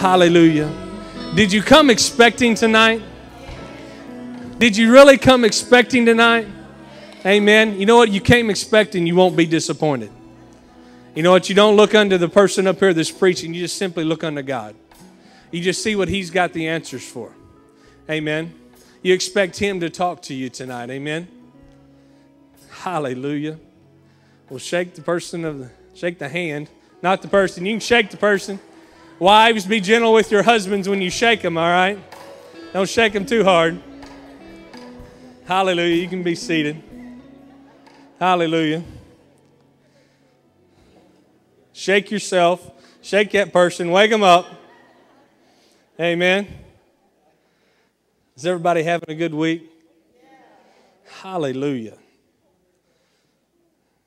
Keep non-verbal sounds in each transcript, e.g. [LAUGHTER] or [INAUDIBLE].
Hallelujah. Did you come expecting tonight? Did you really come expecting tonight? Amen. You know what? You came expecting, you won't be disappointed. You know what? You don't look under the person up here that's preaching, you just simply look under God. You just see what He's got the answers for. Amen. You expect Him to talk to you tonight. Amen. Hallelujah. Well, shake the person of the, shake the hand, not the person. You can shake the person. Wives, be gentle with your husbands when you shake them, all right? Don't shake them too hard. Hallelujah. You can be seated. Hallelujah. Shake yourself. Shake that person. Wake them up. Amen. Is everybody having a good week? Hallelujah.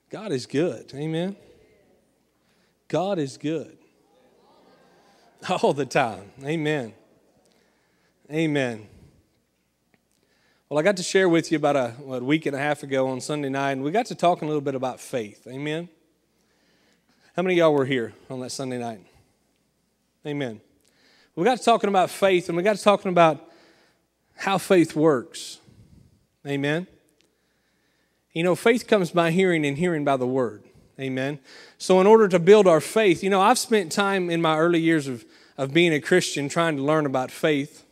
God is good. Amen. God is good. [LAUGHS] All the time. Amen. Amen. Well, I got to share with you about a, what, a week and a half ago on Sunday night, and we got to talking a little bit about faith. Amen. How many of y'all were here on that Sunday night? Amen. We got to talking about faith, and we got to talking about how faith works. Amen. You know, faith comes by hearing, and hearing by the word. Amen. So, in order to build our faith, you know, I've spent time in my early years of, of being a Christian trying to learn about faith,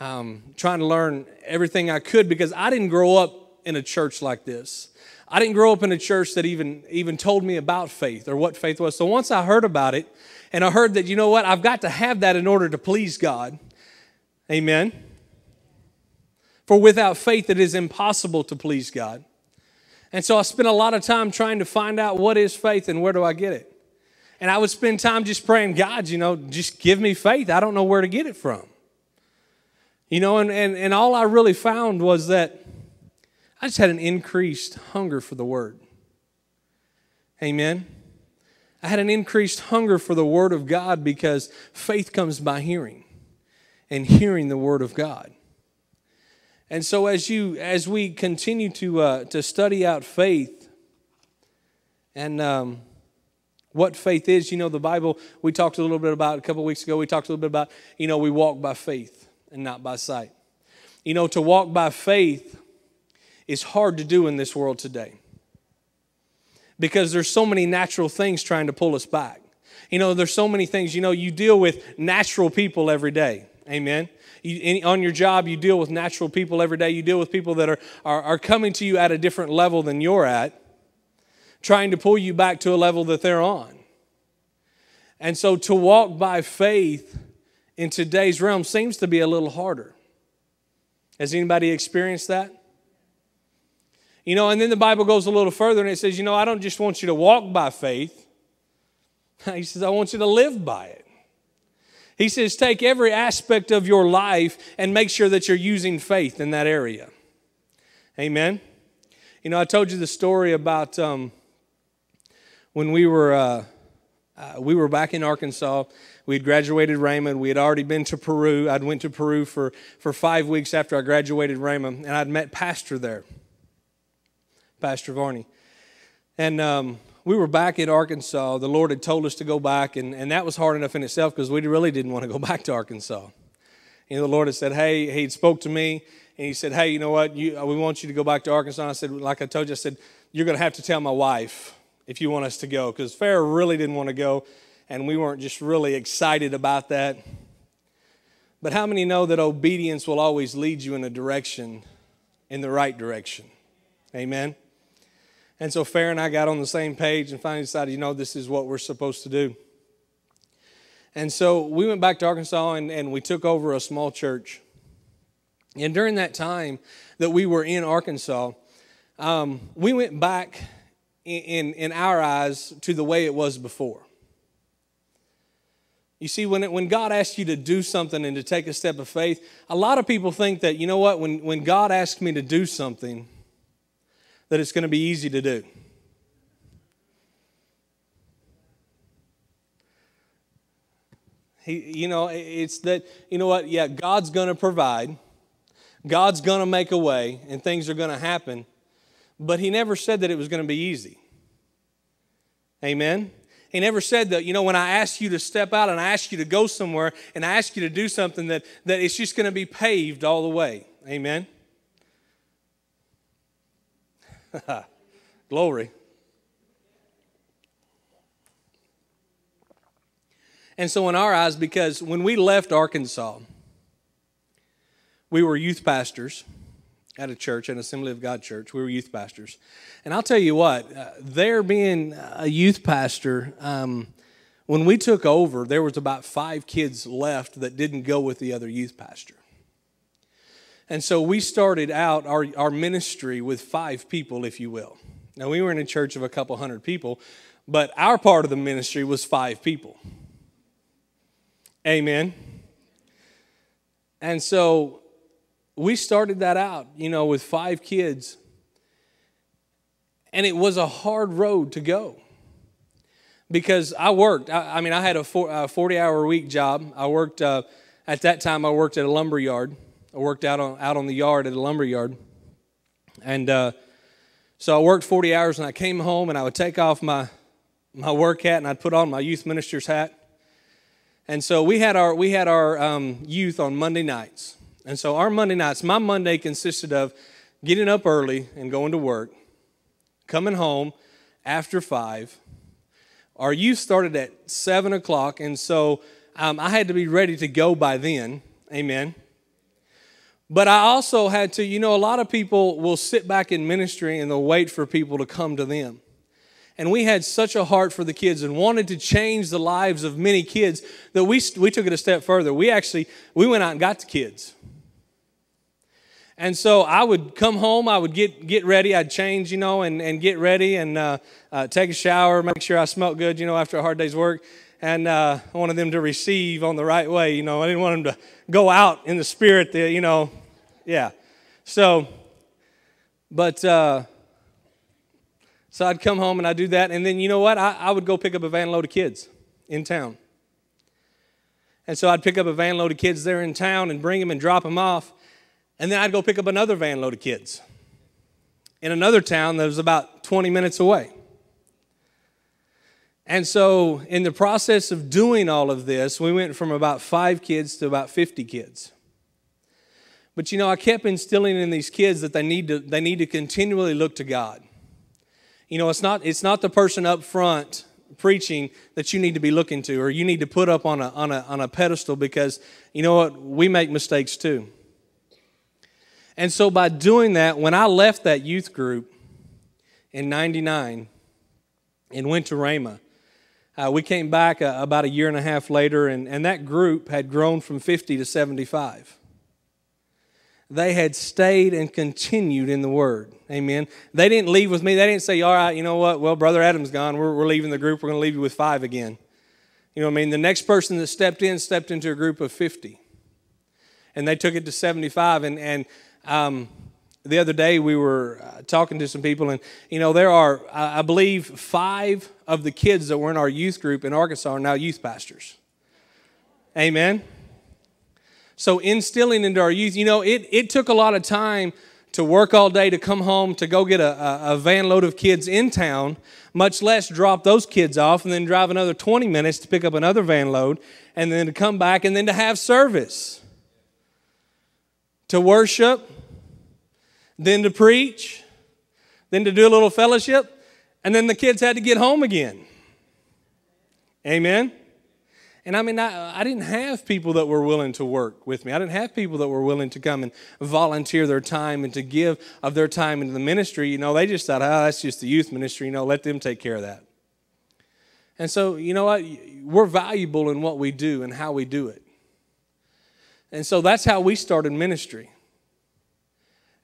um, trying to learn everything I could because I didn't grow up in a church like this. I didn't grow up in a church that even, even told me about faith or what faith was. So, once I heard about it, and I heard that, you know what, I've got to have that in order to please God. Amen. For without faith, it is impossible to please God. And so I spent a lot of time trying to find out what is faith and where do I get it. And I would spend time just praying, God, you know, just give me faith. I don't know where to get it from. You know, and, and, and all I really found was that I just had an increased hunger for the Word. Amen. I had an increased hunger for the Word of God because faith comes by hearing and hearing the Word of God. And so as you as we continue to uh, to study out faith and um, what faith is, you know, the Bible we talked a little bit about a couple weeks ago. We talked a little bit about you know we walk by faith and not by sight. You know, to walk by faith is hard to do in this world today because there's so many natural things trying to pull us back. You know, there's so many things. You know, you deal with natural people every day. Amen. You, on your job, you deal with natural people every day. You deal with people that are, are, are coming to you at a different level than you're at, trying to pull you back to a level that they're on. And so to walk by faith in today's realm seems to be a little harder. Has anybody experienced that? You know, and then the Bible goes a little further and it says, you know, I don't just want you to walk by faith. [LAUGHS] He says, I want you to live by it. He says, take every aspect of your life and make sure that you're using faith in that area. Amen. You know, I told you the story about um, when we were uh, uh, we were back in Arkansas. We had graduated Rhema. We had already been to Peru. I'd went to Peru for for five weeks after I graduated Rhema, and I'd met Pastor there, Pastor Varney, and um, we were back in Arkansas. The Lord had told us to go back, and, and that was hard enough in itself because we really didn't want to go [LAUGHS] back to Arkansas. You know, the Lord had said, Hey, He spoke to me, and He said, Hey, you know what? You, we want you to go back to Arkansas. I said, Like I told you, I said, You're going to have to tell my wife if you want us to go because Farrah really didn't want to go, and we weren't just really excited about that. But how many know that obedience will always lead you in a direction, in the right direction? Amen. And so Farrah and I got on the same page and finally decided, you know, this is what we're supposed to do. And so we went back to Arkansas and, and we took over a small church. And during that time that we were in Arkansas, um, we went back in, in, our eyes to the way it was before. You see, when, it, when God asks you to do something and to take a step of faith, a lot of people think that, you know what, when, when God asks me to do something, that it's going to be easy to do. He, you know, it's that, you know what? Yeah, God's going to provide, God's going to make a way, and things are going to happen. But He never said that it was going to be easy. Amen? He never said that, you know, when I ask you to step out and I ask you to go somewhere and I ask you to do something that, that it's just going to be paved all the way. Amen. [LAUGHS] Glory. And so, in our eyes, because when we left Arkansas, we were youth pastors at a church, an Assembly of God church. We were youth pastors. And I'll tell you what, uh, there being a youth pastor, um, when we took over, there was about five kids left that didn't go with the other youth pastor. And so we started out our, our ministry with five people, if you will. Now, we were in a church of a couple hundred people, but our part of the ministry was five people. Amen. And so we started that out, you know, with five kids. And it was a hard road to go because I worked. I, I mean, I had a, 40 hour a week job. I worked, uh, at that time, I worked at a lumber yard. I worked out on, out on the yard at a lumber yard. And uh, so I worked 40 hours and I came home and I would take off my, my work hat and I'd put on my youth minister's hat and so we had our, we had our um, youth on Monday nights. And so our Monday nights, my Monday consisted of getting up early and going to work, coming home after five. Our youth started at seven o'clock, and so um, I had to be ready to go by then. Amen. But I also had to, you know, a lot of people will sit back in ministry and they'll wait for people to come to them and we had such a heart for the kids and wanted to change the lives of many kids that we, we took it a step further we actually we went out and got the kids and so i would come home i would get get ready i'd change you know and, and get ready and uh, uh, take a shower make sure i smelled good you know after a hard day's work and uh, i wanted them to receive on the right way you know i didn't want them to go out in the spirit that you know yeah so but uh, so I'd come home and I'd do that. And then you know what? I, I would go pick up a van load of kids in town. And so I'd pick up a van load of kids there in town and bring them and drop them off. And then I'd go pick up another van load of kids in another town that was about 20 minutes away. And so, in the process of doing all of this, we went from about five kids to about 50 kids. But you know, I kept instilling in these kids that they need to, they need to continually look to God. You know, it's not, it's not the person up front preaching that you need to be looking to or you need to put up on a, on a, on a pedestal because, you know what, we make mistakes too. And so by doing that, when I left that youth group in 99 and went to Rhema, uh, we came back uh, about a year and a half later, and, and that group had grown from 50 to 75 they had stayed and continued in the Word. Amen. They didn't leave with me. They didn't say, all right, you know what? Well, Brother Adam's gone. We're, we're leaving the group. We're going to leave you with five again. You know what I mean? The next person that stepped in stepped into a group of 50. And they took it to 75. And, and um, the other day we were uh, talking to some people, and, you know, there are, I believe, five of the kids that were in our youth group in Arkansas are now youth pastors. Amen. So instilling into our youth, you know, it, it took a lot of time to work all day to come home to go get a, a, a, van load of kids in town, much less drop those kids off and then drive another 20 minutes to pick up another van load and then to come back and then to have service, to worship, then to preach, then to do a little fellowship, and then the kids had to get home again. Amen. And I mean, I, I didn't have people that were willing to work with me. I didn't have people that were willing to come and volunteer their time and to give of their time into the ministry. You know, they just thought, oh, that's just the youth ministry. You know, let them take care of that. And so, you know what? We're valuable in what we do and how we do it. And so that's how we started ministry.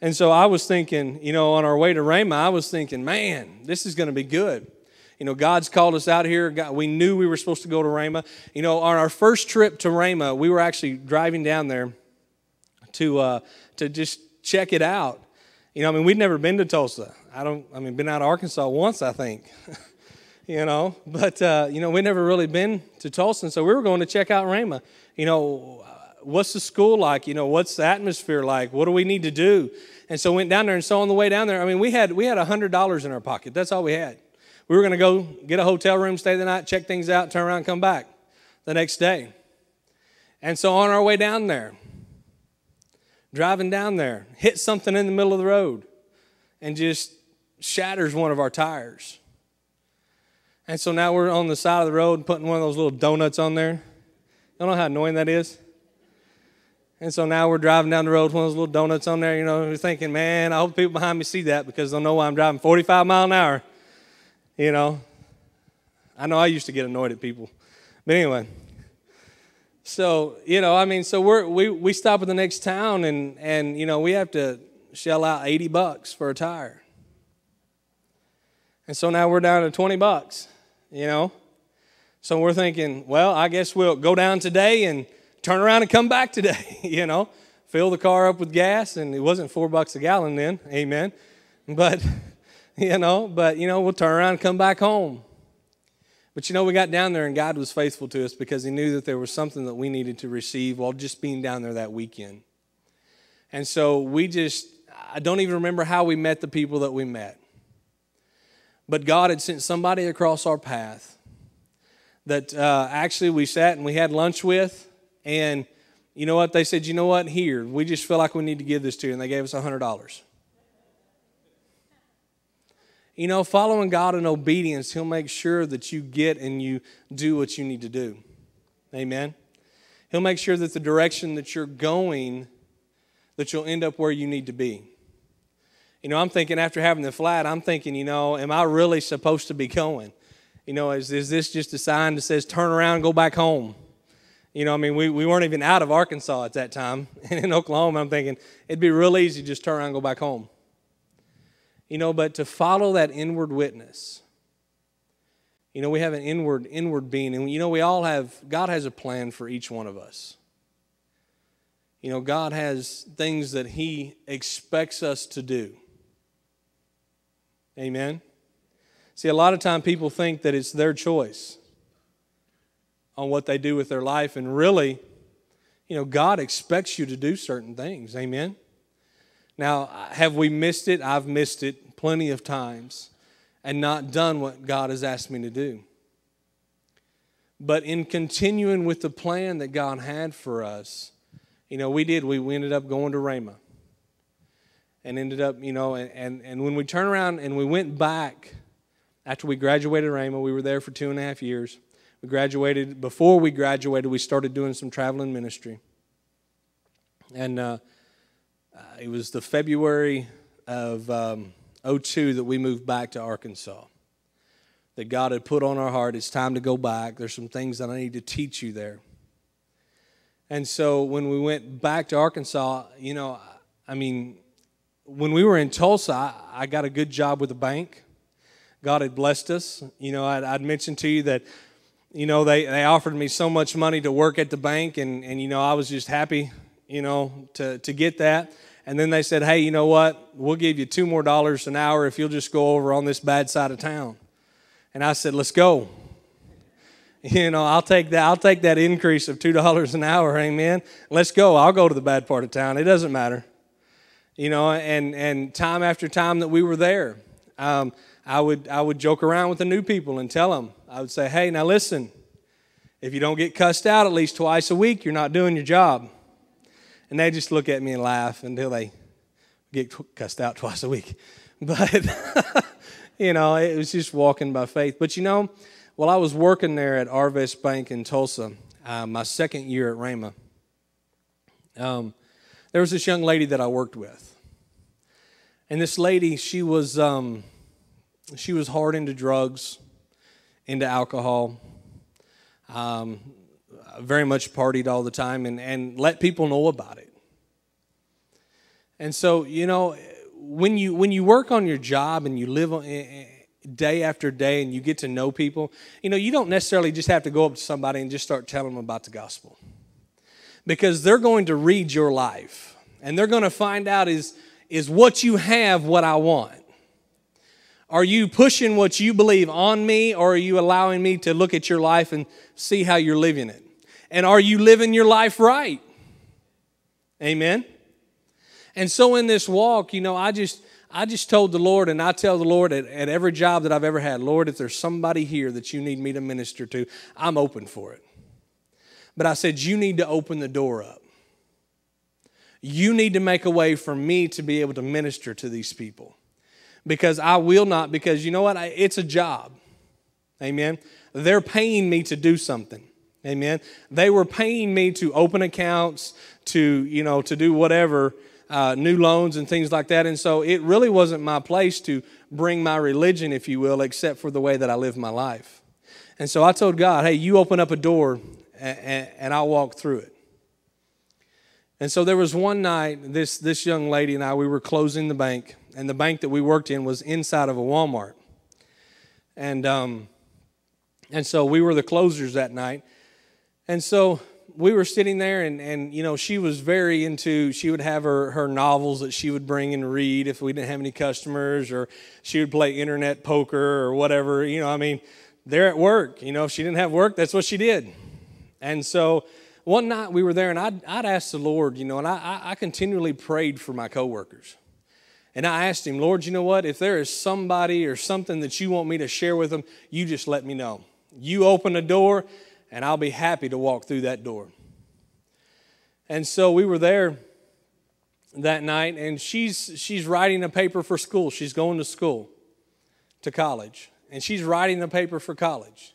And so I was thinking, you know, on our way to Rhema, I was thinking, man, this is going to be good. You know, God's called us out here. God, we knew we were supposed to go to Rhema. You know, on our first trip to Rhema, we were actually driving down there to uh, to just check it out. You know, I mean, we'd never been to Tulsa. I don't. I mean, been out of Arkansas once, I think. [LAUGHS] you know, but uh, you know, we never really been to Tulsa, so we were going to check out Rhema. You know, what's the school like? You know, what's the atmosphere like? What do we need to do? And so went down there, and so on the way down there, I mean, we had we had hundred dollars in our pocket. That's all we had. We were going to go get a hotel room, stay the night, check things out, turn around, come back the next day. And so on our way down there, driving down there, hit something in the middle of the road and just shatters one of our tires. And so now we're on the side of the road putting one of those little donuts on there. You know how annoying that is? And so now we're driving down the road with one of those little donuts on there. You know, we're thinking, man, I hope people behind me see that because they'll know why I'm driving 45 mile an hour. You know, I know I used to get annoyed at people. But anyway, so, you know, I mean, so we're, we, we stop at the next town and, and, you know, we have to shell out 80 bucks for a tire. And so now we're down to 20 bucks, you know. So we're thinking, well, I guess we'll go down today and turn around and come back today, [LAUGHS] you know. Fill the car up with gas, and it wasn't four bucks a gallon then, amen. But, [LAUGHS] you know, but, you know, we'll turn around and come back home. But, you know, we got down there, and God was faithful to us because He knew that there was something that we needed to receive while just being down there that weekend. And so we just, I don't even remember how we met the people that we met. But God had sent somebody across our path that uh, actually we sat and we had lunch with. And you know what? They said, you know what? Here, we just feel like we need to give this to you. And they gave us $100. You know, following God in obedience, He'll make sure that you get and you do what you need to do. Amen. He'll make sure that the direction that you're going, that you'll end up where you need to be. You know, I'm thinking after having the flat, I'm thinking, you know, am I really supposed to be going? You know, is, is this just a sign that says turn around, go back home? You know, I mean, we, we weren't even out of Arkansas at that time. [LAUGHS] And in Oklahoma, I'm thinking it'd be real easy to just turn around and go back home. You know, but to follow that inward witness, you know, we have an inward, inward being. And, you know, we all have, God has a plan for each one of us. You know, God has things that He expects us to do. Amen. See, a lot of time people think that it's their choice on what they do with their life, and really, you know, God expects you to do certain things. Amen. Now, have we missed it? I've missed it plenty of times and not done what God has asked me to do. But in continuing with the plan that God had for us, you know, we did. We, we ended up going to Rhema. And ended up, you know, and, and, and when we turned around and we went back after we graduated Rhema, we were there for two and a half years. We graduated, before we graduated, we started doing some traveling ministry. And uh, uh, it was the February of um, 02 that we moved back to Arkansas. That God had put on our heart, it's time to go back. There's some things that I need to teach you there. And so when we went back to Arkansas, you know, I mean, when we were in Tulsa, I, I got a good job with the bank. God had blessed us. You know, I'd, I'd mentioned to you that, you know, they, they offered me so much money to work at the bank, and, and you know, I was just happy, you know, to, to get that. And then they said, hey, you know what? We'll give you two more dollars an hour if you'll just go over on this bad side of town. And I said, let's go. [LAUGHS] You know, I'll take that. I'll take that increase of two dollars an hour. Amen. Let's go. I'll go to the bad part of town. It doesn't matter. You know, and and time after time that we were there, um, I would, I would joke around with the new people and tell them, I would say, hey, now listen, if you don't get cussed out at least twice a week, you're not doing your job. And they just look at me and laugh until they get cussed out [LAUGHS] twice a week. But, [LAUGHS] you know, it was just walking by faith. But, you know, while I was working there at Arvest Bank in Tulsa, uh, my second year at Rhema, um, there was this young lady that I worked with. And this lady, she was. Um, she was hard into drugs, into alcohol, um, very much partied all the time, and, and let people know about it. And so, you know, when you when you work on your job and you live on, eh, eh, day after day and you get to know people, you know, you don't necessarily just have to go up to somebody and just start telling them about the gospel. Because they're going to read your life and they're going to find out is is what you have what I want. Are you pushing what you believe on me, or are you allowing me to look at your life and see how you're living it? And are you living your life right? Amen. And so in this walk, you know, I just I just told the Lord, and I tell the Lord at, at every job that I've ever had, Lord, if there's somebody here that you need me to minister to, I'm open for it. But I said, You need to open the door up. You need to make a way for me to be able to minister to these people. Because I will not, because you know what? I, it's a job. Amen. They're paying me to do something. Amen. They were paying me to open accounts, to, you know, to do whatever, uh, new loans and things like that. And so it really wasn't my place to bring my religion, if you will, except for the way that I live my life. And so I told God, hey, you open up a door and, and I'll walk through it. And so there was one night, this, this young lady and I, we were closing the bank, and the bank that we worked in was inside of a Walmart. And, um, and so we were the closers that night. And so we were sitting there, and, and you know, she was very into, she would have her, her novels that she would bring and read if we didn't have any customers, or she would play internet poker or whatever. You know, I mean, they're at work. You know, if she didn't have work, that's what she did. And so one night we were there, and I'd, I'd asked the Lord, you know, and I, I continually prayed for my coworkers. And I asked him, Lord, you know what? If there is somebody or something that you want me to share with them, you just let me know. You open a door, and I'll be happy to walk through that door. And so we were there that night, and she's, she's writing a paper for school. She's going to school, to college, and she's writing a paper for college.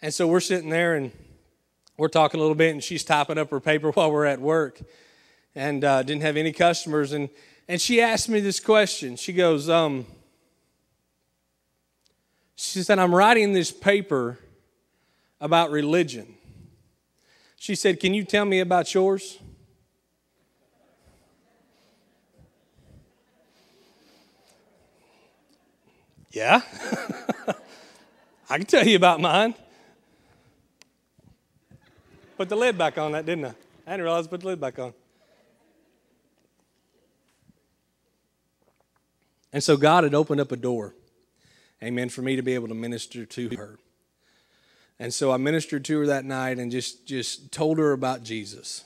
And so we're sitting there, and we're talking a little bit, and she's typing up her paper [LAUGHS] while we're at work, and uh, didn't have any customers. And, and she asked me this question. She goes, um, she said, I'm writing this paper about religion. She said, Can you tell me about yours? Yeah. [LAUGHS] I can tell you about mine. Put the lid back on that, didn't I? I didn't realize I put the lid back on. And so God had opened up a door, amen, for me to be able to minister to her. And so I ministered to her that night and just, just told her about Jesus.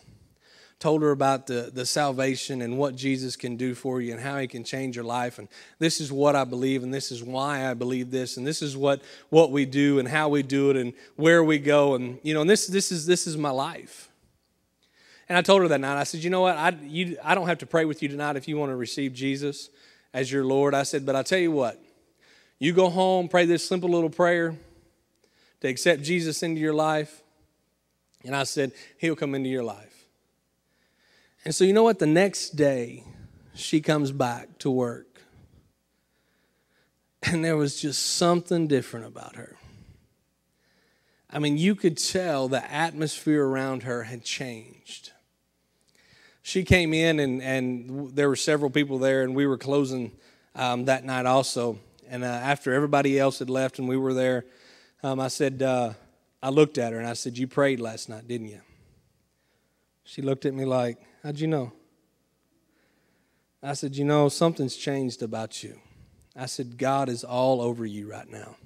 Told her about the, the salvation and what Jesus can do for you and how he can change your life. And this is what I believe, and this is why I believe this, and this is what, what we do and how we do it and where we go. And you know, and this this is this is my life. And I told her that night, I said, you know what, I, you, I don't have to pray with you tonight if you want to receive Jesus as your Lord. I said, but I tell you what, you go home, pray this simple little prayer to accept Jesus into your life. And I said, He'll come into your life. And so, you know what? The next day, she comes back to work. And there was just something different about her. I mean, you could tell the atmosphere around her had changed. She came in, and, and there were several people there, and we were closing um, that night also. And uh, after everybody else had left and we were there, um, I said, uh, I looked at her and I said, You prayed last night, didn't you? She looked at me like, How'd you know? I said, You know, something's changed about you. I said, God is all over you right now.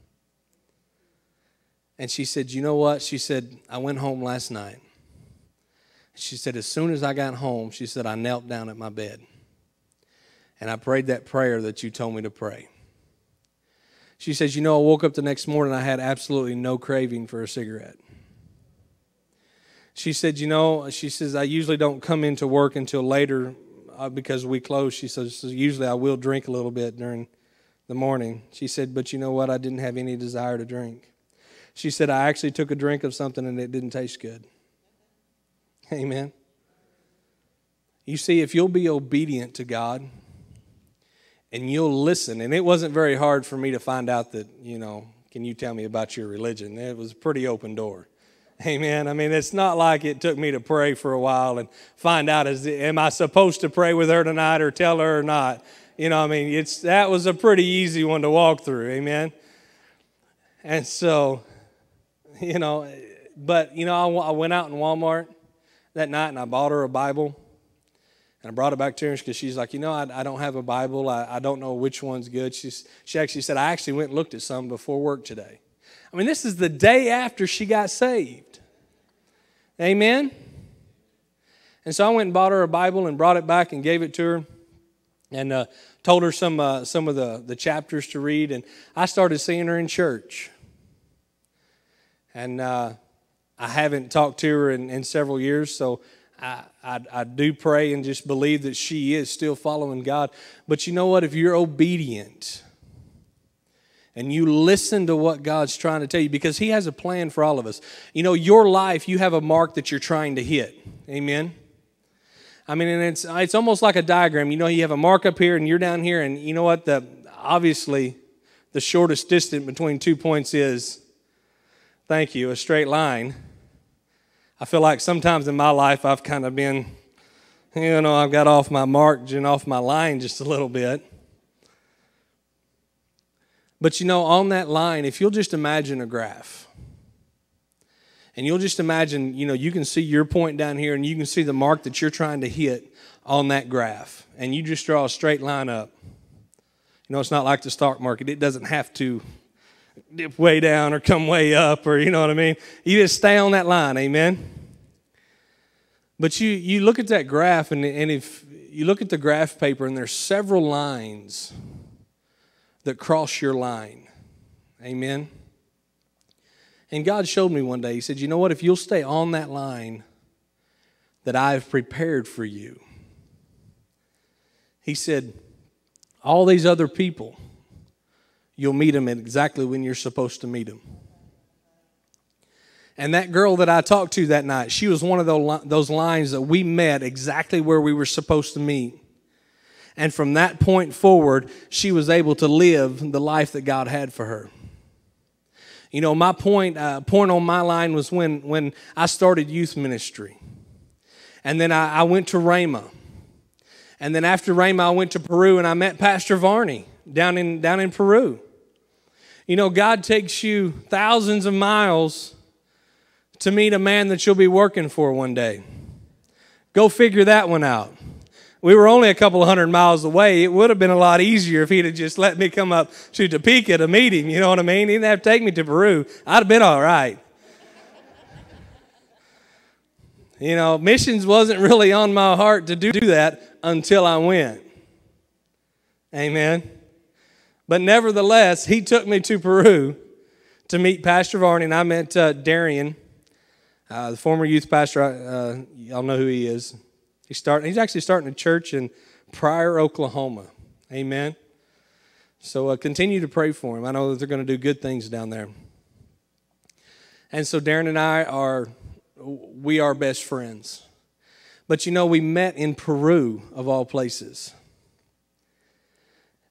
And she said, You know what? She said, I went home last night. She said, As soon as I got home, she said, I knelt down at my bed. And I prayed that prayer that you told me to pray. She says, You know, I woke up the next morning, I had absolutely no craving for a cigarette. She said, You know, she says, I usually don't come into work until later uh, because we close. She says, Usually I will drink a little bit during the morning. She said, But you know what? I didn't have any desire to drink. She said, I actually took a drink of something and it didn't taste good. Amen. You see, if you'll be obedient to God, and you'll listen. And it wasn't very hard for me to find out that, you know, can you tell me about your religion? It was a pretty open door. Amen. I mean, it's not like it took me to pray for a while and find out is am I supposed to pray with her tonight or tell her or not? You know, I mean, it's that was a pretty easy one to walk through. Amen. And so, you know, but you know, I, I went out in Walmart that night and I bought her a Bible and I brought it back to her because she's like, you know, I, I don't have a Bible. I, I don't know which one's good. She's, she actually said, I actually went and looked at some before work today. I mean, this is the day after she got saved. Amen? And so I went and bought her a Bible and brought it back and gave it to her. and uh, told her some uh, some of the the chapters to read, and I started seeing her in church. And uh, I haven't talked to her in, in several years, so I, I, I do pray and just believe that she is still following God. But you know what? If you're obedient and you listen to what God's trying to tell you, because He has a plan for all of us. You know, your life, you have a mark that you're trying to hit. Amen. I mean, and it's it's almost like a diagram. You know, you have a mark up here, and you're down here, and you know what? The obviously, the shortest distance between two points is, thank you, a straight line. I feel like sometimes in my life I've kind of been, you know, I've got off my mark and off my line just a little bit. But you know, on that line, if you'll just imagine a graph, and you'll just imagine, you know, you can see your point down here and you can see the mark that you're trying to hit on that graph. And you just draw a straight line up. You know, it's not like the stock market, it doesn't have to dip way down or come way up or, you know what I mean? You just stay on that line, amen? But you, you look at that graph, and, and if you look at the graph paper, and there's several lines that cross your line, amen? And God showed me one day, He said, You know what? If you'll stay on that line that I've prepared for you, He said, All these other people, you'll meet them exactly when you're supposed to meet them. And that girl that I talked to that night, she was one of those lines that we met exactly where we were supposed to meet. And from that point forward, she was able to live the life that God had for her. You know, my point, uh, point on my line was when, when I started youth ministry. And then I, I went to Rhema. And then after Rhema, I went to Peru and I met Pastor Varney down in, down in Peru. You know, God takes you thousands of miles to meet a man that you'll be working for one day. Go figure that one out we were only a couple hundred miles away. It would have been a lot easier if he'd have just let me come up to Topeka to meet him. You know what I mean? He didn't have to take me to Peru. I'd have been all right. you know, missions wasn't really on my heart to do that until I went. Amen. But nevertheless, he took me to Peru to meet Pastor Varney, and I met uh, Darian, uh, the former youth pastor. Uh, y'all know who he is. He's, starting, he's actually starting a church in Pryor, Oklahoma. Amen. So uh, continue to pray for him. I know that they're going to do good things down there. And so Darren and I are, we are best friends. But you know, we met in Peru, of all places.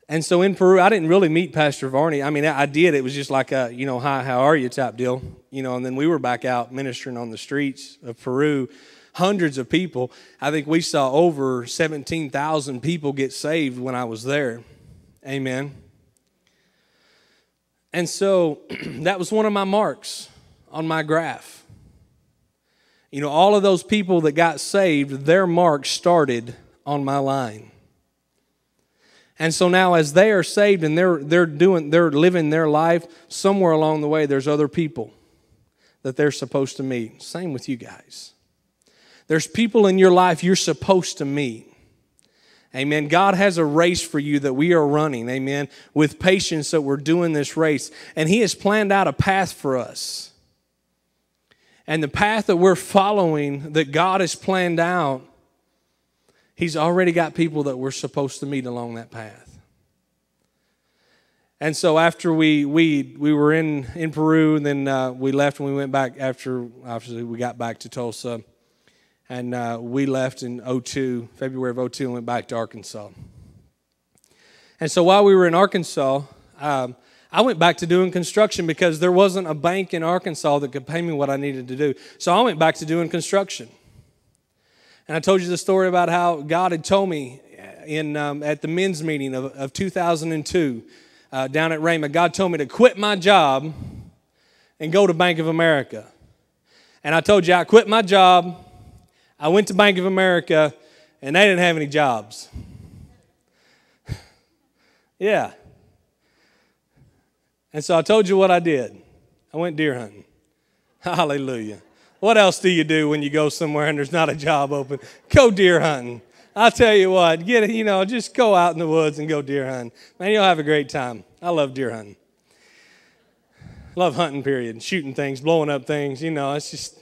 And so in Peru, I didn't really meet Pastor Varney. I mean, I did. It was just like a, you know, hi, how are you type deal. You know, and then we were back out ministering on the streets of Peru hundreds of people. I think we saw over 17,000 people get saved when I was there. Amen. And so [CLEARS THROAT] that was one of my marks on my graph. You know, all of those people that got saved, their mark started on my line. And so now as they are saved and they're they're doing they're living their life, somewhere along the way there's other people that they're supposed to meet. Same with you guys. There's people in your life you're supposed to meet. Amen. God has a race for you that we are running. Amen. With patience that we're doing this race. And He has planned out a path for us. And the path that we're following, that God has planned out, He's already got people that we're supposed to meet along that path. And so after we we we were in in Peru, and then uh, we left and we went back after obviously we got back to Tulsa and uh, we left in 02, February of 02, and went back to Arkansas. And so while we were in Arkansas, um, I went back to doing construction because there wasn't a bank in Arkansas that could pay me what I needed to do. So I went back to doing construction. And I told you the story about how God had told me in, um, at the men's meeting of, of 2002 uh, down at Rhema, God told me to quit my job and go to Bank of America. And I told you I quit my job I went to Bank of America and they didn't have any jobs. [LAUGHS] yeah. And so I told you what I did. I went deer hunting. [LAUGHS] Hallelujah. What else do you do when you go somewhere and there's not a job open? Go deer hunting. I'll tell you what, get you know, just go out in the woods and go deer hunting. Man, you'll have a great time. I love deer hunting. Love hunting, period. Shooting things, blowing up things, you know, it's just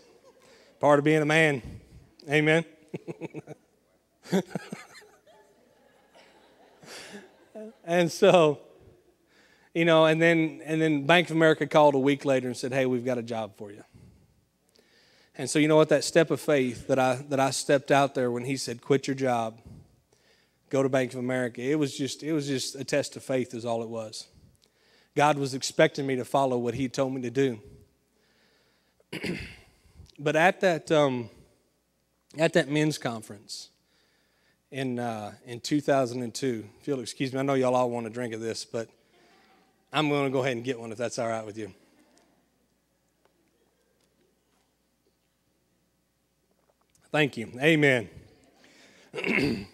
part of being a man. Amen. [LAUGHS] and so, you know, and then and then Bank of America called a week later and said, "Hey, we've got a job for you." And so, you know what? That step of faith that I that I stepped out there when he said, "Quit your job, go to Bank of America." It was just it was just a test of faith, is all it was. God was expecting me to follow what He told me to do. [CLEARS THROAT] but at that um, at that men's conference in uh, in 2002, if you'll excuse me, I know y'all all want a drink of this, but I'm going to go ahead and get one if that's all right with you. Thank you. Amen. [CLEARS THROAT]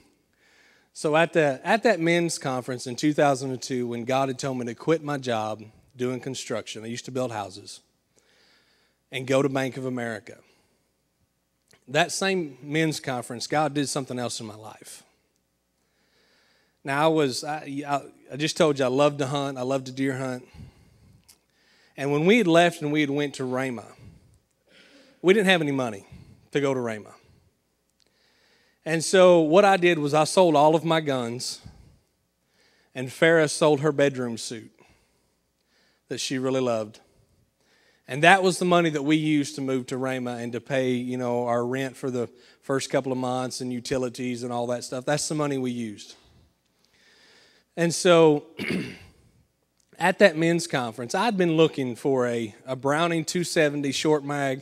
so at the at that men's conference in 2002 when God had told me to quit my job doing construction, I used to build houses and go to Bank of America. That same men's conference, God did something else in my life. Now I was I, I, I just told you I love to hunt, I love to deer hunt. And when we had left and we had went to Rhema, we didn't have any money to go to Rhema. And so what I did was I sold all of my guns, and Farah sold her bedroom suit that she really loved. And that was the money that we used to move to Rhema and to pay, you know, our rent for the first couple of months and utilities and all that stuff. That's the money we used. And so [CLEARS THROAT] at that men's conference, I'd been looking for a, a Browning 270 short mag.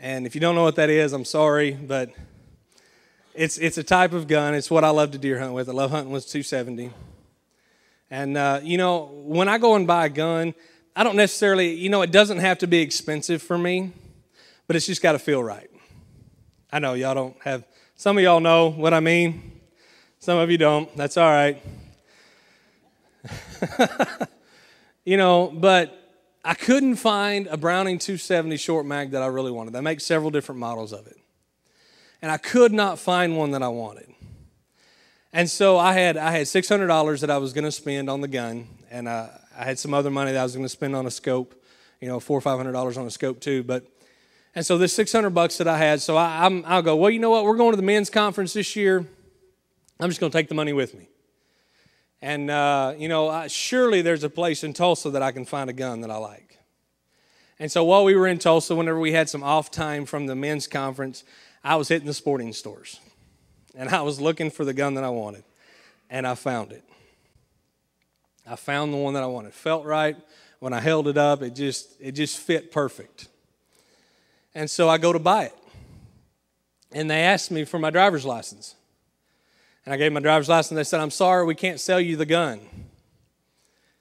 And if you don't know what that is, I'm sorry, but it's, it's a type of gun. It's what I love to deer hunt with. I love hunting with 270. And, uh, you know, when I go and buy a gun, I don't necessarily, you know, it doesn't have to be expensive for me, but it's just got to feel right. I know y'all don't have, some of y'all know what I mean. Some of you don't. That's all right. [LAUGHS] you know, but I couldn't find a Browning 270 short mag that I really wanted. They make several different models of it and I could not find one that I wanted. And so I had I had six hundred dollars that I was going to spend on the gun, and uh, I had some other money that I was going to spend on a scope, you know, four or five hundred dollars on a scope too. But and so this six hundred bucks that I had, so I, I'm, I'll go. Well, you know what? We're going to the men's conference this year. I'm just going to take the money with me. And uh, you know, I, surely there's a place in Tulsa that I can find a gun that I like. And so while we were in Tulsa, whenever we had some off time from the men's conference, I was hitting the sporting stores and I was looking for the gun that I wanted and I found it. I found the one that I wanted. Felt right. When I held it up, it just it just fit perfect. And so I go to buy it. And they asked me for my driver's license. And I gave my driver's license. They said, I'm sorry, we can't sell you the gun.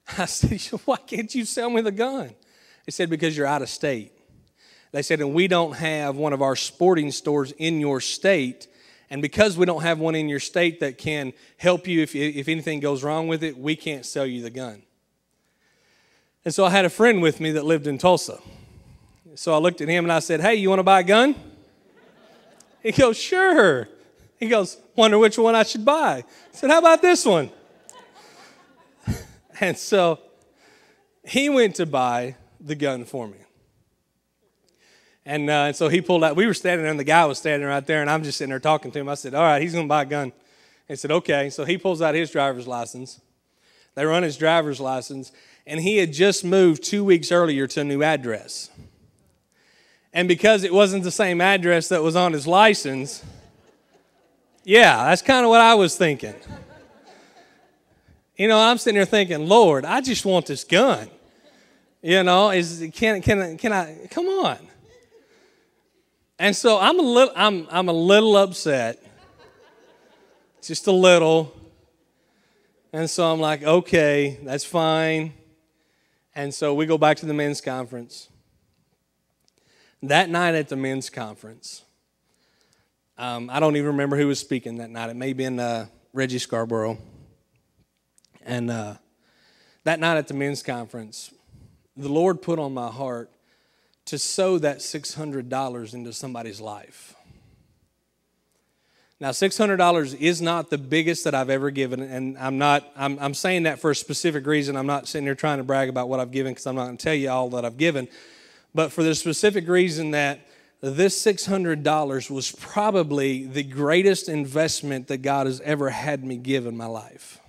[LAUGHS] I said, [LAUGHS] Why can't you sell me the gun? They said, Because you're out of state. They said, and we don't have one of our sporting stores in your state. And because we don't have one in your state that can help you if, if anything goes wrong with it, we can't sell you the gun. And so I had a friend with me that lived in Tulsa. So I looked at him and I said, Hey, you want to buy a gun? He goes, Sure. He goes, Wonder which one I should buy. I said, How about this one? [LAUGHS] And so he went to buy the gun for me. And, uh, and so he pulled out. We were standing there, and the guy was standing right there, and I'm just sitting there talking to him. I said, All right, he's going to buy a gun. He said, Okay. So he pulls out his driver's license. They run his driver's license, and he had just moved two weeks earlier to a new address. And because it wasn't the same address that was on his license, yeah, that's kind of what I was thinking. You know, I'm sitting there thinking, Lord, I just want this gun. You know, is can can can I come on? And so I'm a little, I'm, I'm a little upset, just a little. And so I'm like, okay, that's fine. And so we go back to the men's conference. That night at the men's conference, um, I don't even remember who was speaking that night. It may have been uh, Reggie Scarborough. And uh, that night at the men's conference, the Lord put on my heart to sow that $600 into somebody's life. Now, $600 is not the biggest that I've ever given, and I'm not, I'm, I'm saying that for a specific reason. I'm not sitting here trying to brag about what I've given because I'm not going to tell you all that I've given, but for the specific reason that this $600 was probably the greatest investment that God has ever had me give in my life.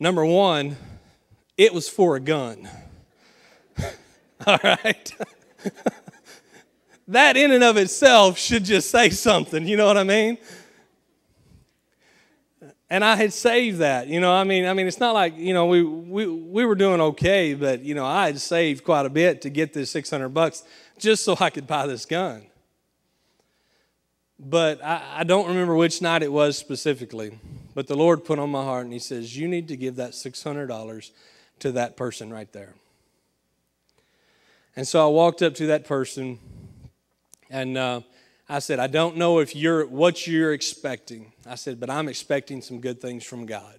Number one, it was for a gun. [LAUGHS] All right? that in and of itself should just say something, you know what I mean? And I had saved that, you know. I mean, I mean, it's not like you know we we we were doing okay, but you know I had saved quite a bit to get this six hundred bucks just so I could buy this gun. But I, I don't remember which night it was specifically. But the Lord put on my heart, and He says, "You need to give that six hundred dollars to that person right there." And so I walked up to that person and uh, I said, I don't know if you're what you're expecting. I said, but I'm expecting some good things from God.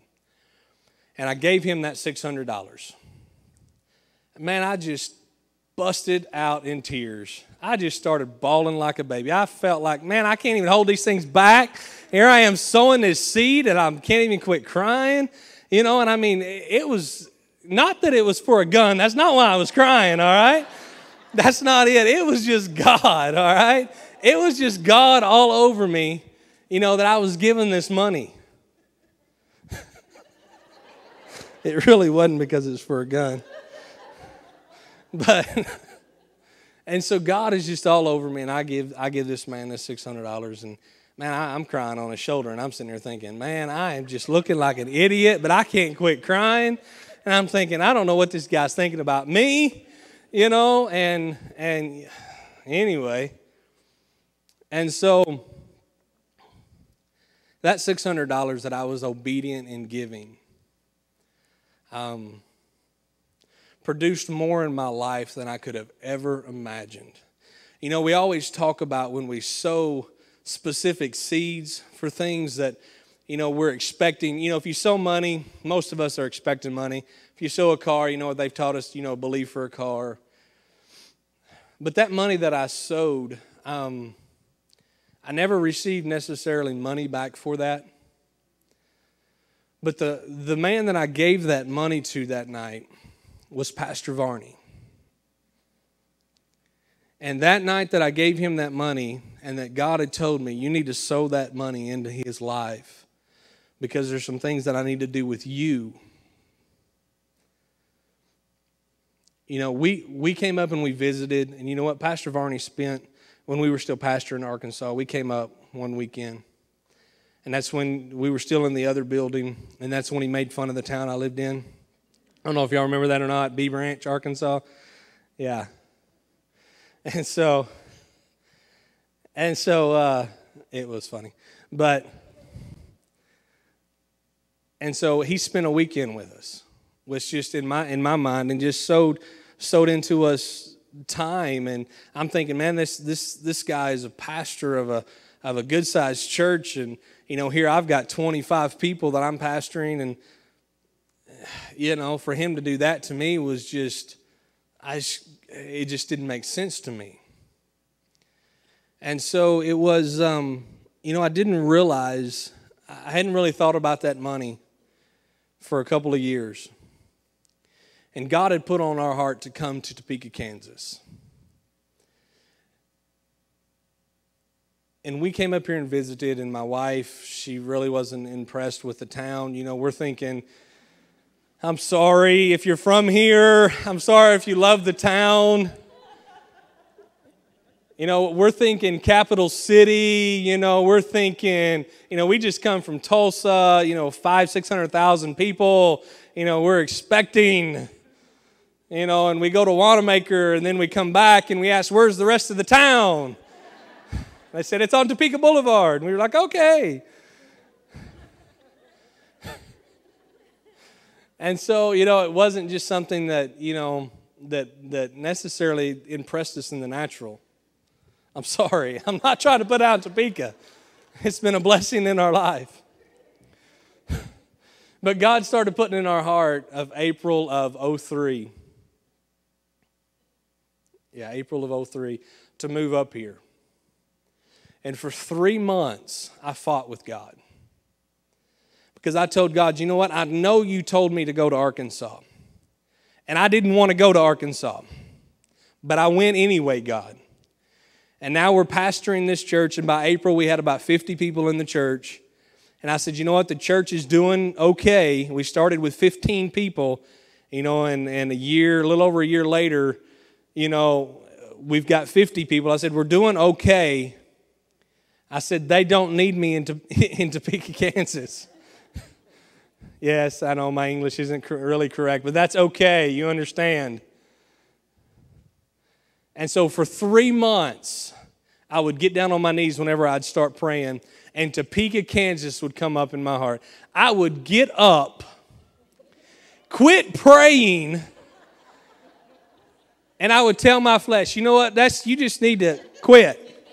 And I gave him that $600. Man, I just busted out in tears. I just started bawling like a baby. I felt like, man, I can't even hold these things back. Here I am sowing this seed and I can't even quit crying. You know, and I mean, it was not that it was for a gun. That's not why I was crying, all right? That's not it. It was just God, all right? It was just God all over me, you know, that I was given this money. [LAUGHS] it really wasn't because it's for a gun. [LAUGHS] But and so God is just all over me, and I give I give this man this six hundred dollars, and man, I, am crying on his shoulder, and I'm sitting there thinking, man, I am just looking like an idiot, but I can't quit crying, and I'm thinking, I don't know what this guy's thinking about me, you know, and and anyway, and so that six hundred dollars that I was obedient in giving, um, produced more in my life than I could have ever imagined. You know, we always talk about when we sow specific seeds for things that you know we're expecting you know if you sow money most of us are expecting money if you sow a car, you know what they've taught us, you know, believe for a car. But that money that I sowed, um, I never received necessarily money back for that. But the, the man that I gave that money to that night was Pastor Varney. And that night that I gave him that money, and that God had told me, you need to sow that money into his life because there's some things that I need to do with you you know, we, we came up and we visited, and you know what? Pastor Varney spent, when we were still pastor in Arkansas, we came up one weekend. And that's when we were still in the other building, and that's when he made fun of the town I lived in. I don't know if y'all remember that or not, Bee Branch, Arkansas. Yeah. And so, and so uh, it was funny. But, and so he spent a weekend with us, was just in my, in my mind, and just sowed sowed into us time. And I'm thinking, man, this this this guy is a pastor of a of a good sized church, and you know, here I've got 25 people that I'm pastoring, and you know, for him to do that to me was just, I it just didn't make sense to me. And so it was, um, you know, I didn't realize, I hadn't really thought about that money for a couple of years. And God had put on our heart to come to Topeka, Kansas. And we came up here and visited, and my wife, she really wasn't impressed with the town. You know, we're thinking, I'm sorry if you're from here. I'm sorry if you love the town. You know, we're thinking capital city, you know, we're thinking, you know, we just come from Tulsa, you know, five, 600,000 people. You know, we're expecting you know, and we go to Wanamaker and then we come back and we ask, where's the rest of the town? [SIGHS] They said, it's on Topeka Boulevard. And we were like, okay. [LAUGHS] and so, you know, it wasn't just something that, you know, that, that necessarily impressed us in the natural. I'm [LAUGHS] sorry. I'm not trying to put out Topeka. It's been a blessing in our life. [LAUGHS] But God started putting in our heart of April of 03 yeah, April of 03, to move up here. And for three months, I fought with God. Because I told God, you know what? I know you told me to go to Arkansas. And I didn't want to go to Arkansas. But I went anyway, God. And now we're pastoring this church, and by April, we had about 50 people in the church. And I said, you know what? The church is doing okay. We started with 15 people, you know, and, and a year, a little over a year later, you know, we've got 50 people. I said, we're doing okay. I said, they don't need me in, [LAUGHS] in Topeka, Kansas. [LAUGHS] yes, I know my English isn't really correct, but that's okay. You understand. And so for three months, I would get down on my knees whenever I'd start praying, and Topeka, Kansas would come up in my heart. I would get up, quit praying, and I would tell my flesh, you know what? That's you just need to quit.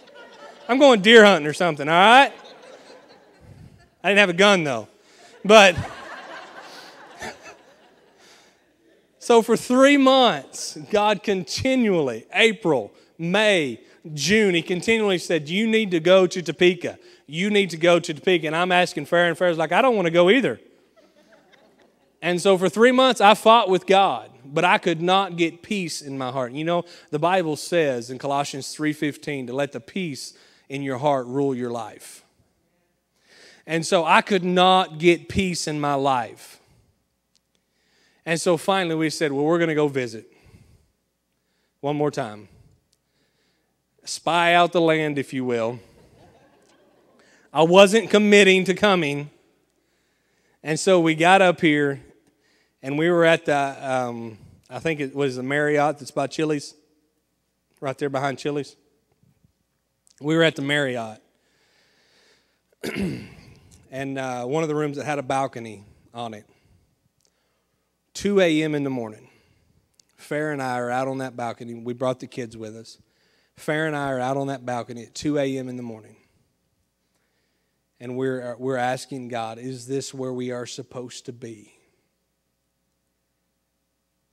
I'm going deer hunting or something, all right? I didn't have a gun though. But [LAUGHS] So for three months, God continually, April, May, June, He continually said, You need to go to Topeka. You need to go to Topeka. And I'm asking Fair, and Fair's like, I don't want to go either. And so for three months, I fought with God, but I could not get peace in my heart. You know, the Bible says in Colossians 3:15 to let the peace in your heart rule your life. And so I could not get peace in my life. And so finally we said, well, we're going to go visit one more time. Spy out the land, if you will. I wasn't committing to coming. And so we got up here and we were at the, um, I think it was the Marriott that's by Chili's, right there behind Chili's. We were at the Marriott. [CLEARS THROAT] and uh, one of the rooms that had a balcony on it. 2 a.m. in the morning. Fair and I are out on that balcony. We brought the kids with us. Fair and I are out on that balcony at 2 a.m. in the morning. And we're, we're asking God, is this where we are supposed to be?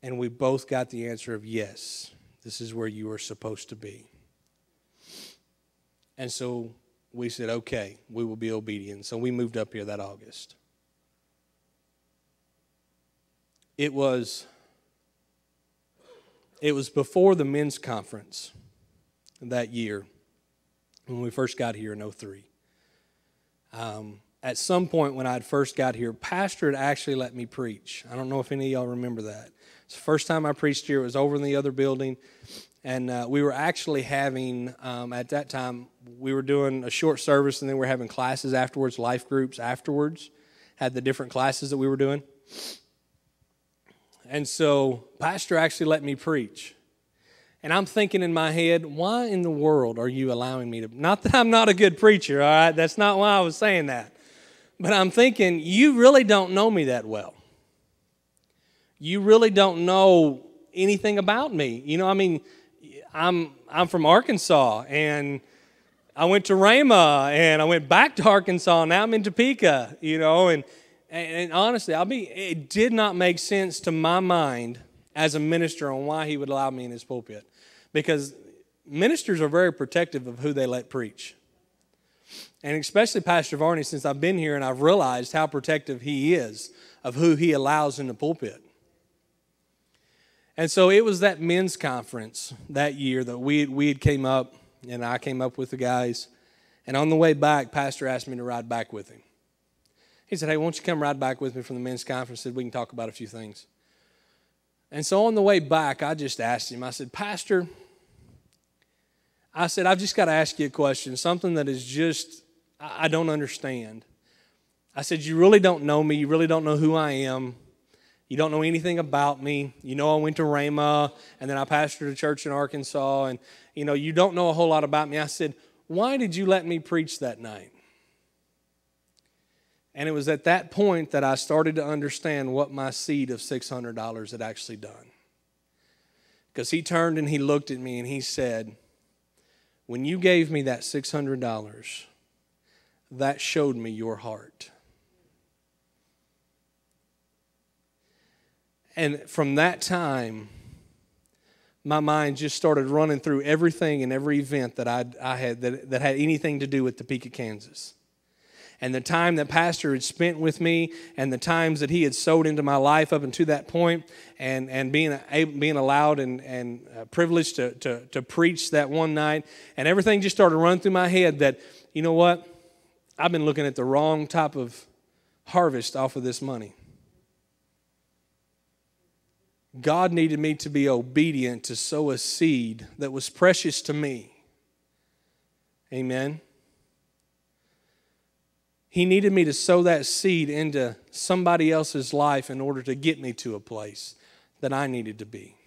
And we both got the answer of yes, this is where you are supposed to be. And so we said, okay, we will be obedient. So we moved up here that August. It was it was before the men's conference that year when we first got here in 03. Um, at some point when I first got here, Pastor had actually let me preach. I don't know if any of y'all remember that. It's the first time I preached here. It was over in the other building. And uh, we were actually having, um, at that time, we were doing a short service and then we were having classes afterwards, life groups afterwards, had the different classes that we were doing. And so, Pastor actually let me preach. And I'm thinking in my head, why in the world are you allowing me to? Not that I'm not a good preacher, all right? That's not why I was saying that. But I'm thinking, you really don't know me that well. You really don't know anything about me. You know, I mean, I'm, I'm from Arkansas, and I went to Rhema, and I went back to Arkansas, now I'm in Topeka, you know, and and, and honestly, I'll be, it did not make sense to my mind as a minister on why he would allow me in his pulpit. Because ministers are very protective of who they let preach. And especially Pastor Varney, since I've been here and I've realized how protective he is of who he allows in the pulpit. And so it was that men's conference that year that we, we had came up, and I came up with the guys. And on the way back, Pastor asked me to ride back with him. He said, Hey, won't you come ride back with me from the men's conference? Said we can talk about a few things. And so on the way back, I just asked him, I said, Pastor, I said, I've just got to ask you a question, something that is just, I don't understand. I said, You really don't know me. You really don't know who I am. You don't know anything about me. You know, I went to Rhema and then I pastored a church in Arkansas, and you know, you don't know a whole lot about me. I said, Why did you let me preach that night? And it was at that point that I started to understand what my seed of $600 had actually done. Because he turned and he looked at me and he said, When you gave me that $600, that showed me your heart. And from that time, my mind just started running through everything and every event that I, I had that, that had anything to do with Topeka, Kansas. And the time that Pastor had spent with me, and the times that he had sowed into my life up until that point, and, and being, being allowed and, and uh, privileged to, to, to preach that one night, and everything just started running through my head that, you know what? I've been looking at the wrong type of harvest off of this money. God needed me to be obedient to sow a seed that was precious to me. Amen. He needed me to sow that seed into somebody else's life in order to get me to a place that I needed to be.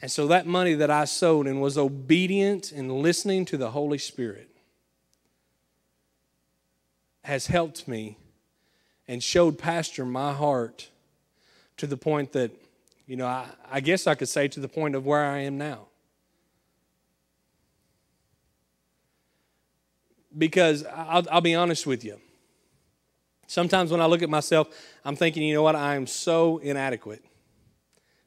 And so that money that I sowed and was obedient and listening to the Holy Spirit has helped me and showed Pastor my heart to the point that, you know, I, I guess I could say to the point of where I am now. Because I'll, I'll be honest with you. Sometimes when I look at myself, I'm thinking, you know what, I am so inadequate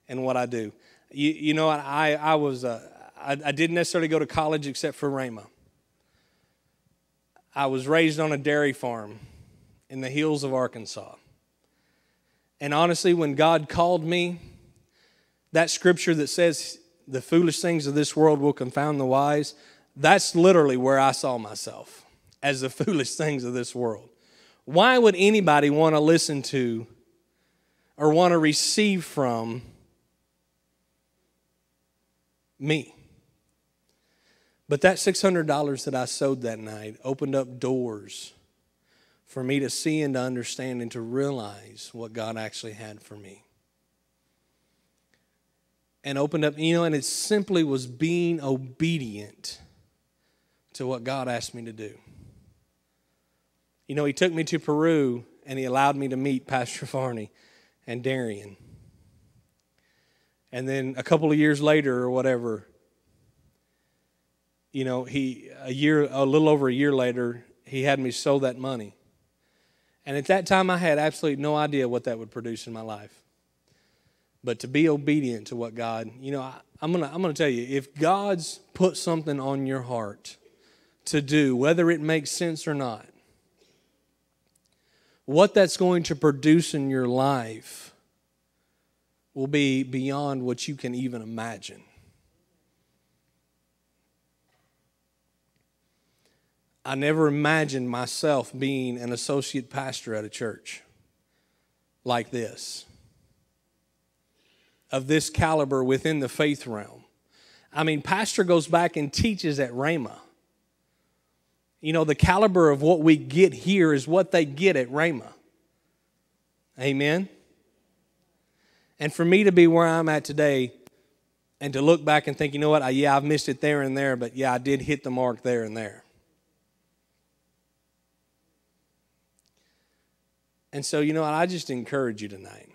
in what I do. You, you know what, I, I was, uh, I, I didn't necessarily go to college except for Rhema. I was raised on a dairy farm in the hills of Arkansas. And honestly, when God called me, that scripture that says the foolish things of this world will confound the wise, that's literally where I saw myself as the [LAUGHS] foolish things of this world. Why would anybody want to listen to or want to receive from me? But that $600 that I sowed that night opened up doors for me to see and to understand and to realize what God actually had for me. And opened up, you know, and it simply was being obedient to what God asked me to do. You know, He took me to Peru and He allowed me to meet Pastor [LAUGHS] Varney and Darian. And then a couple of years later or whatever, you know, he a year a little over a year later, he had me sow that money. And at that time, I had absolutely no idea what that would produce in my life. But to be obedient to what God, you know, I, am going to I'm going to tell you if God's put something on your heart to do, whether it makes sense or not, what that's going to produce in your life will be beyond what you can even imagine. I never imagined myself being an associate pastor at a church like this, of this caliber within the faith realm. I mean, pastor goes back and teaches at Rhema. You know, the caliber of what we get here is what they get at Rhema. Amen. And for me to be where I'm at today and to look back and think, you know what, I yeah, I've missed it there and there, but yeah, I did hit the mark there and there. And so, you know? I just encourage you tonight.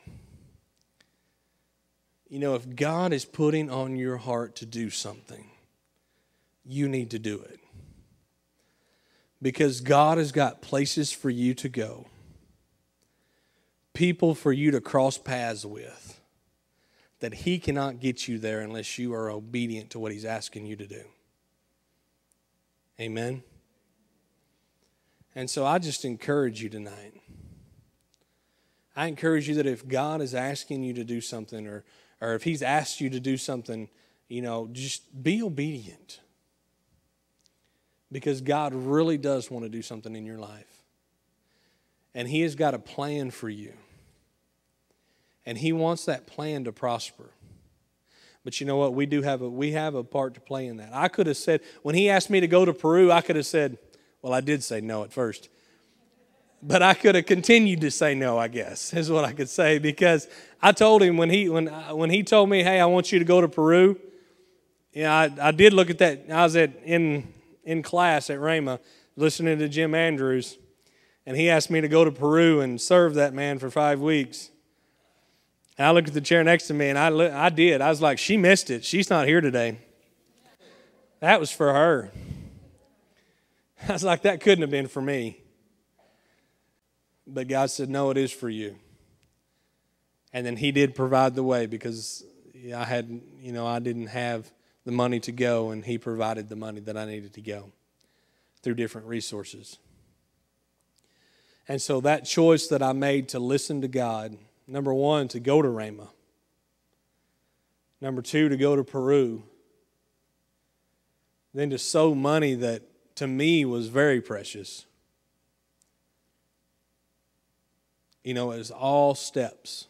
You know, if God is putting on your heart to do something, you need to do it. Because God has got places for you to go, people for you to cross paths with, that He cannot get you there unless you are obedient to what He's asking you to do. Amen? And so I just encourage you tonight I encourage you that if God is asking you to do something or, or if He's asked you to do something, you know, just be obedient. Because God really does want to do something in your life. And He has got a plan for you. And He wants that plan to prosper. But you know what? We do have a we have a part to play in that. I could have said when he asked me to go to Peru, I could have said, well, I did say no at first. But I could have continued to say no, I guess, is what I could say, because I told him when he, when, uh, when he told me, hey, I want you to go to Peru, yeah, I, I did look at that. I was at, in, in class at Rhema listening to Jim Andrews, and he asked me to go to Peru and serve that man for five weeks. And I looked at the chair next to me, and I, I did. I was like, she missed it. She's not here today. That was for her. [LAUGHS] I was like, that couldn't have been for me. But God said, No, it is for you. And then He did provide the way because I had, you know, I didn't have the money to go, and He provided the money that I needed to go through different resources. And so that choice that I made to listen to God, number one, to go to Rhema, number two, to go to Peru, then to sow money that to me was very precious. You know, it was all steps.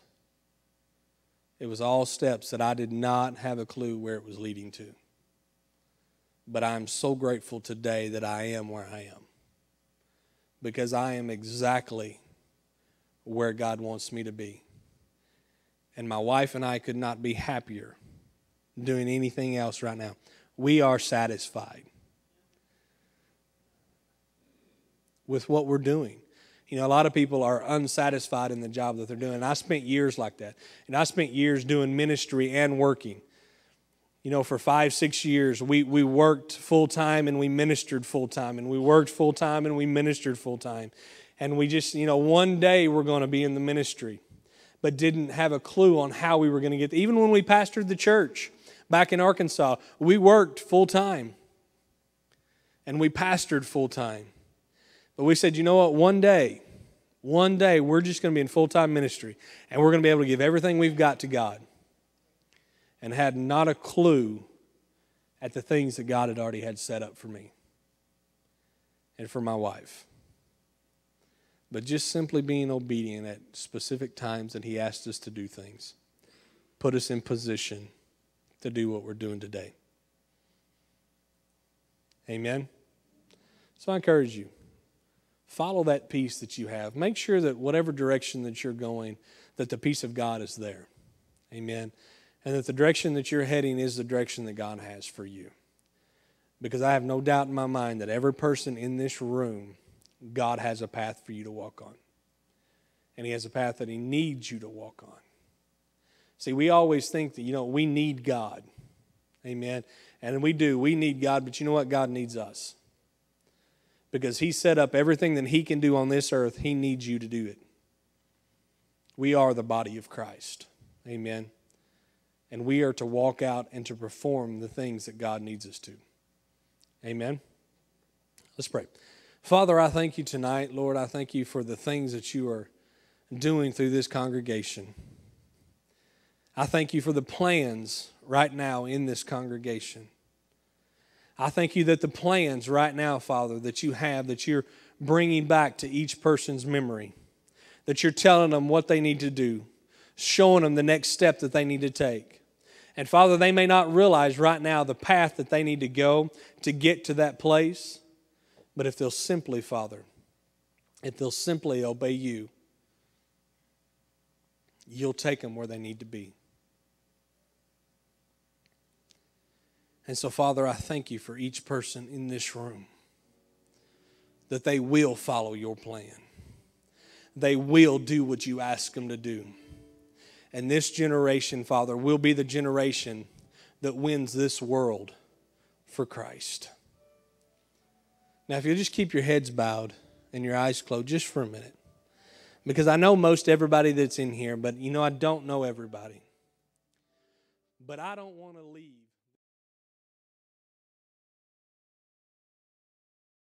It was all steps that I did not have a clue where it was leading to. But I'm so grateful today that I am where I am because I am exactly where God wants me to be. And my wife and I could not be happier doing anything else right now. We are satisfied with what we're doing. You know, a lot of people are unsatisfied in the job that they're doing. And I spent years like that. And I spent years doing ministry and working. You know, for five, six years, we, we worked full time and we ministered full time. And we worked full time and we ministered full time. And we just, you know, one day we're going to be in the ministry, but didn't have a clue on how we were going to get. There. Even when we pastored the church back in Arkansas, we worked full time and we pastored full time. But we said, you know what? One day, one day, we're just going to be in full time ministry and we're going to be able to give everything we've got to God. And had not a clue at the things that God had already had set up for me and for my wife. But just simply being obedient at specific times that He asked us to do things put us in position to do what we're doing today. Amen. So I encourage you follow that peace that you have. Make sure that whatever direction that you're going, that the peace of God is there. Amen. And that the direction that you're heading is the direction that God has for you. Because I have no doubt in my mind that every person in this room, God has a path for you to walk on. And He has a path that He needs you to walk on. See, we always think that, you know, we need God. Amen. And we do. We need God, but you know what? God needs us because He set up everything that He can do on this earth. He needs you to do it. We are the body of Christ. Amen. And we are to walk out and to perform the things that God needs us to. Amen. Let's pray. Father, I thank you tonight. Lord, I thank you for the things that you are doing through this congregation. I thank you for the plans right now in this congregation. I thank you that the plans right now, Father, that you have, that you're bringing back to each person's memory, that you're telling them what they need to do, showing them the next step that they need to take. And Father, they may not realize right now the path that they need to go to get to that place, but if they'll simply, Father, if they'll simply obey you, you'll take them where they need to be. And so, Father, I thank you for each person in this room that they will follow your plan. They will do what you ask them to do. And this generation, Father, will be the generation that wins this world for Christ. Now, if you'll just keep your heads bowed and your eyes closed just for a minute, because I know most everybody that's in here, but you know, I don't know everybody. But I don't want to leave.